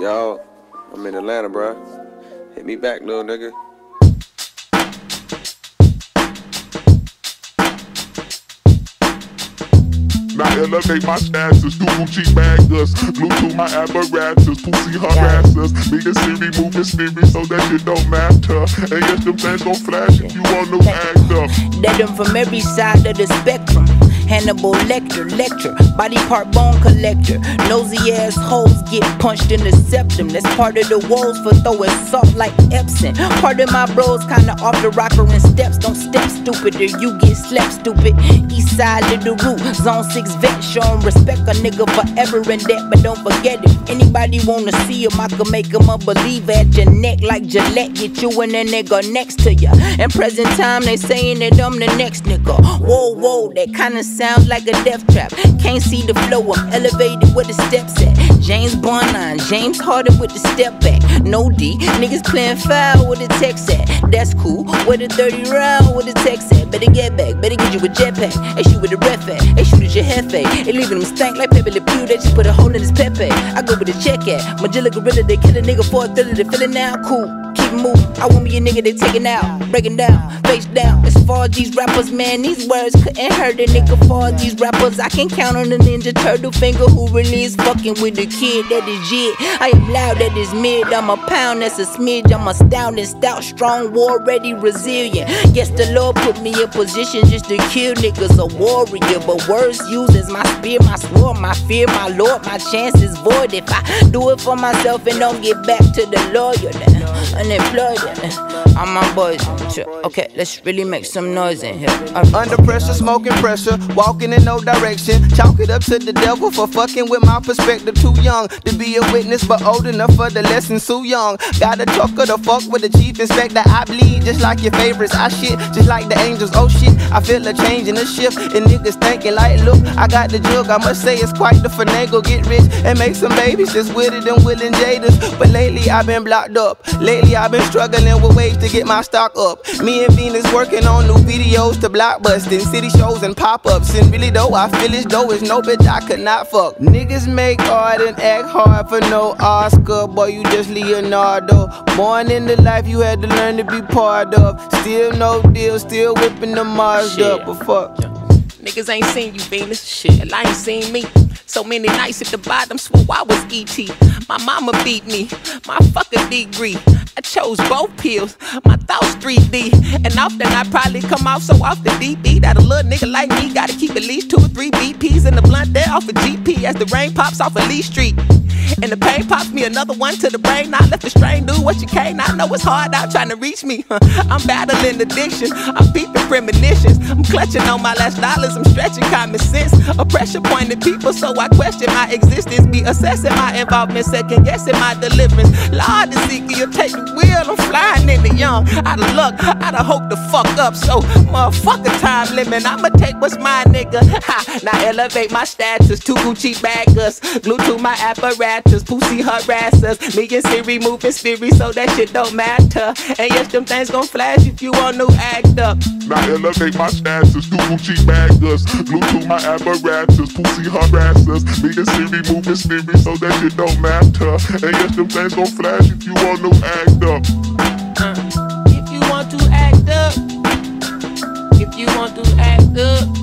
Yo, I'm in Atlanta, bro. Hit me back, little nigga. Now elevate my status, do Gucci baggers, glue to my apparatus, pussy harassers. Me and Siri moving spirit so that shit don't matter. And yes, them things gon' flash if you want no actor. Dead them from every side of the spectrum. Hannibal Lecter, lecture, body part bone collector. Nosy ass hoes get punched in the septum. That's part of the woes for throwing salt like Epsom. Part of my bros kinda off the rocker steps. Don't step stupid or you get slept stupid. East side of the root, zone six vet, showing respect a nigga forever in that, But don't forget it. anybody wanna see him, I can make him a believer at your neck like Gillette. Get you and a nigga next to ya. In present time, they saying that I'm the next nigga. Whoa, whoa, that kinda sounds like a death trap. Can't see the flow, I'm elevated where the steps at. James Bond on, James Harden with the step back. No D, niggas playing foul with the text at. That's cool, with a 30 round with a text. Better get back, better get you a jetpack. They shoot with a ref at, they shoot at your hefe. They leaving them stank like Pepe Le Pew, they just put a hole in his Pepe. I go with a check at. Magilla Gorilla, they kill a nigga for a thriller, they feeling now cool. It moving, I want me a nigga they taking out, breaking down, face down. As far as these rappers, man, these words couldn't hurt a nigga. For these rappers, I can count on the Ninja Turtle finger who really is fucking with the kid that is jit. I am loud, that is mid. I'm a pound, that's a smidge. I'm astounding, stout, and stout, strong, war ready, resilient. Yes, the Lord put me in position just to kill niggas, a warrior. But words used as my spear, my sword, my fear, my Lord. My chance is void if I do it for myself and don't get back to the lawyer. Then unemployed. Then. All my boys, okay, let's really make some noise in here. Alright. Under pressure, smoking pressure, walking in no direction. Chalk it up to the devil for fucking with my perspective. Too young to be a witness, but old enough for the lesson. Too young. Gotta talk of the fuck with the chief inspector. I bleed just like your favorites. I shit just like the angels. Oh shit, I feel a change in the shift. And niggas thinking like, look, I got the jug. I must say it's quite the finagle. Get rich and make some babies just with it and willing jaders. But lately I've been blocked up. Lately I've been struggling with ways to get my stock up. Me and Venus working on new videos to blockbusting city shows and pop-ups. And really though, I feel as though it's no bitch I could not fuck. Niggas make art and act hard for no Oscar. Boy, you just Leonardo. Born into life, you had to learn to be part of. Still no deal, still whipping the Mazda. Shit. But fuck. Niggas ain't seen you, Venus. Shit, hell, I ain't seen me. So many nights at the bottom, swore I was ET. My mama beat me, my fucking degree. I chose both pills, my thoughts 3D. And often I probably come off so off the DB that a little nigga like me gotta keep at least two or three BPs in the blunt there off a GP as the rain pops off a Lee Street. And the pain pops me another one to the brain. Now I left the strain, do what you can. I know it's hard out trying to reach me. I'm battling addiction, I'm beeping premonitions. I'm clutching on my last dollars, I'm stretching common sense. A pressure point at people, so I question my existence. Be assessing my involvement, second guessing my deliverance. Lord Ezekiel, take the wheel, I'm flying in the young. Out of luck, out of hope to fuck up. So, motherfucker, time limit. I'ma take what's mine, nigga. Ha, now elevate my status. Two Gucci baggers, glue to my apparatus. Pussy harassers. Me and Siri moving spirit, so that shit don't matter. And yes, them things gon' flash if you want new act up. Now elevate my status, do Gucci baggers, glue to my apparatus, pussy harassers. Me and Siri moving spirit so that shit don't matter. And yes, them things gon' flash if you want no act up. Uh, if you want to act up, if you want to act up.